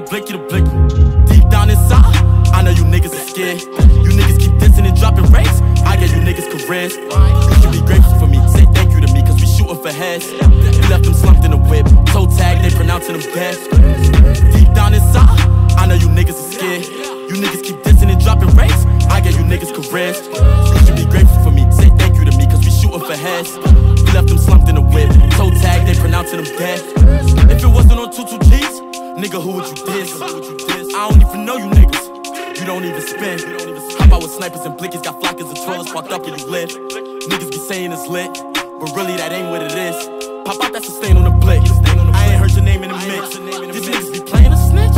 blicky, the blicky, the blicky. Deep down inside, I know you niggas are scared. You niggas keep dissing and dropping rates. I gave you niggas careers. You should be grateful for me. Say thank you to me, cause we shooting for heads. You left them slumped in a whip. Toe tag, they pronouncing them dead. Deep down inside, I know you niggas are scared. You niggas keep dissing and dropping rates. I gave you niggas careers. You should be grateful for me. Say thank you to me, cause we shooting for heads. You left them slumped in a whip. Toe tag, they pronouncing them dead. If it wasn't on two two G's, nigga, who would you diss? I don't even know you niggas. You don't even spin. Hop out with snipers and blickies, got flockers and trollers parked up where you live. Niggas be saying it's lit, but really that ain't what it is. Pop out, that's a stain on the blick. I ain't heard your name in the mix. These niggas be playing a snitch.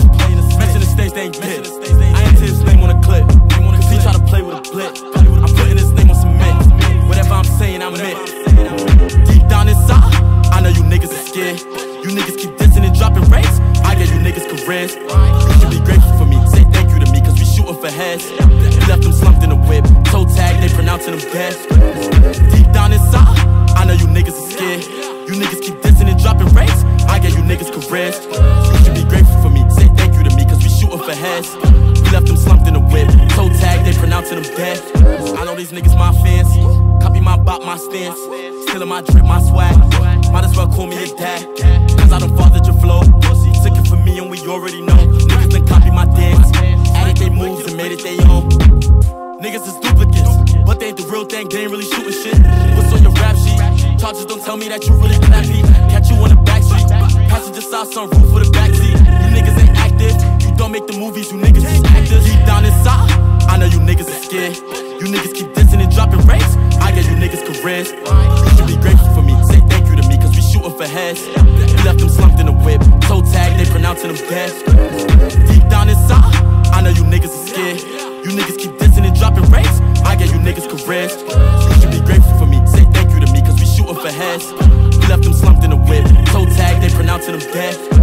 Mention the stage, they ain't did. I ain't his name on a clip. Cause he try to play with a blip. I'm putting his name on cement. Whatever I'm saying, I meant. Deep down inside, I know you niggas are scared. You niggas keep dissing and dropping rates. I gave you niggas careers. You should be grateful for me. Say thank you to me, cause we shooting for heads. We left them slumped in the whip. Toe tag, they pronouncing them dead. Deep down inside, I know you niggas are scared. You niggas keep dissing and dropping rates. I gave you niggas careers. You can be grateful for me. Say thank you to me, cause we shooting for heads. We left them slumped in the whip. Toe tag, they pronouncing them dead. I know these niggas my fans. Copy my bop, my stance. Stealing my drip, my swag. Might as well call me a dad. Cause I done fathered your flow. And we already know. Niggas done copy my dance. Added they moves and made it they own. Niggas is duplicates, but they ain't the real thing, they ain't really shooting shit. What's on your rap sheet? Charges don't tell me that you really clappy. Catch you on the backstreet. Passenger side sunroof for the backseat. You niggas ain't active. You don't make the movies, you niggas is actors. Deep down inside, I know you niggas are scared. You niggas keep dissing and dropping rates. I gave you niggas careers. You should be grateful for me. Say thank you to me, cause we shooting for heads. You niggas keep dissing and dropping rates. I get you niggas caressed. You should be grateful for me. Say thank you to me, cause we shooting for heads. We left them slumped in a whip. Toe tag, they pronouncing them death.